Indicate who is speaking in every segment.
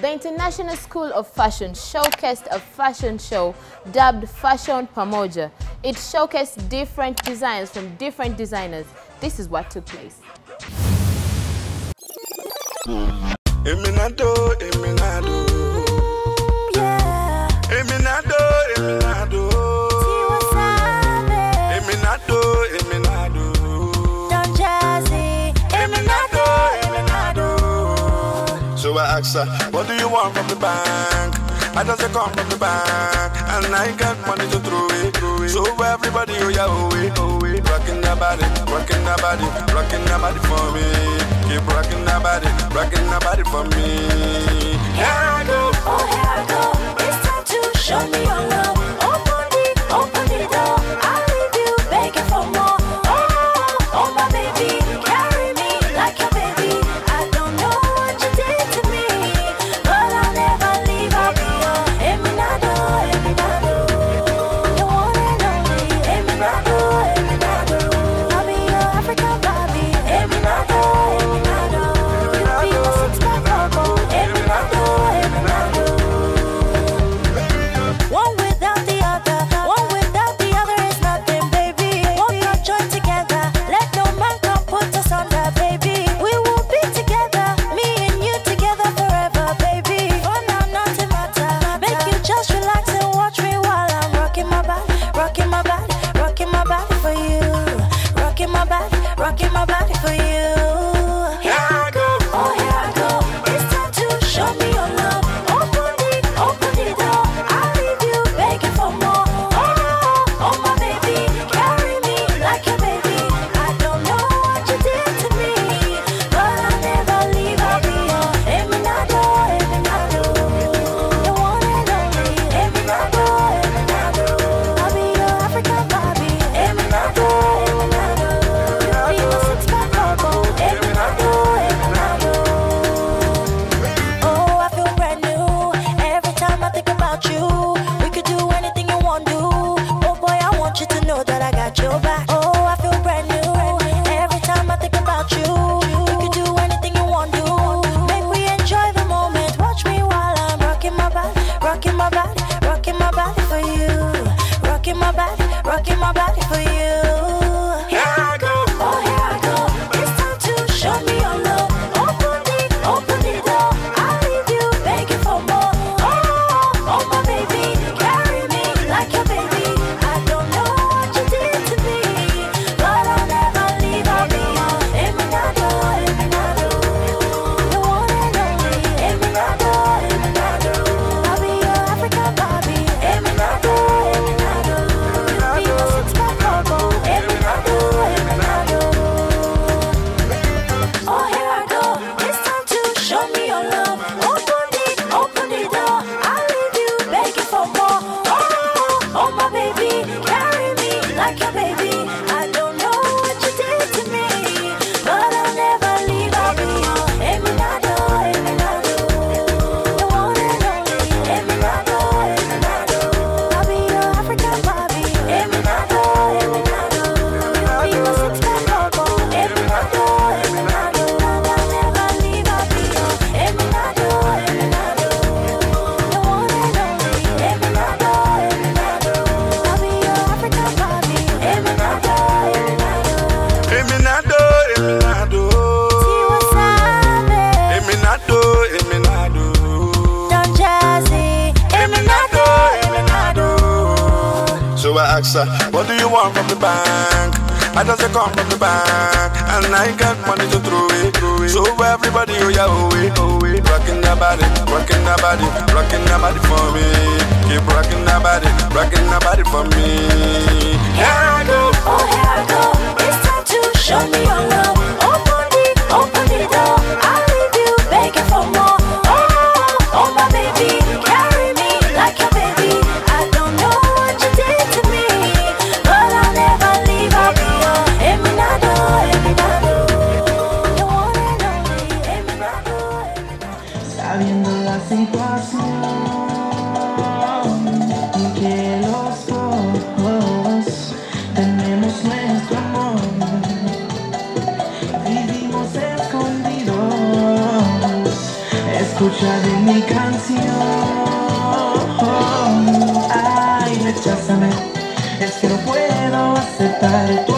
Speaker 1: The International School of Fashion showcased a fashion show dubbed Fashion Pamoja. It showcased different designs from different designers. This is what took place.
Speaker 2: Eminado, Eminado. Eminado, Eminado. Eminado, Eminado. I asked her, what do you want from the bank? I just say come from the bank, and I got money to throw it, throw it. So everybody, oh yeah, oh it, oh it, rocking that body, rocking that body, rocking that body for me. Keep rocking that body, rocking that body for me. Here I go.
Speaker 3: Oh, here I go. It's time to show me your body, rocking my body for you. About you. We could do anything you want to. Oh boy, I want you to know that I got your back. Oh, I feel brand new every time I think about you. We could do anything you want to. Make we enjoy the moment. Watch me while I'm rocking my body, rocking my body, rocking my body for you. Rocking my body, rocking my body for you.
Speaker 2: I asked her, what do you want from the bank? I just say come from the bank, and I got money to throw it, throw it. So everybody, oh yeah, oh it, oh it, rocking that body, rocking that body, rocking that body for me. Keep rocking that body, rocking that body for me. Here I go.
Speaker 3: Oh, here I go. It's time to show me your love.
Speaker 4: Mi canción. Ay, recházame, es que no puedo aceptar tu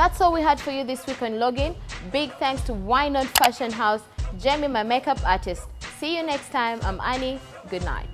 Speaker 1: That's all we had for you this week on Login. Big thanks to Why Not Fashion House, Jamie, my makeup artist. See you next time. I'm Annie. Good night.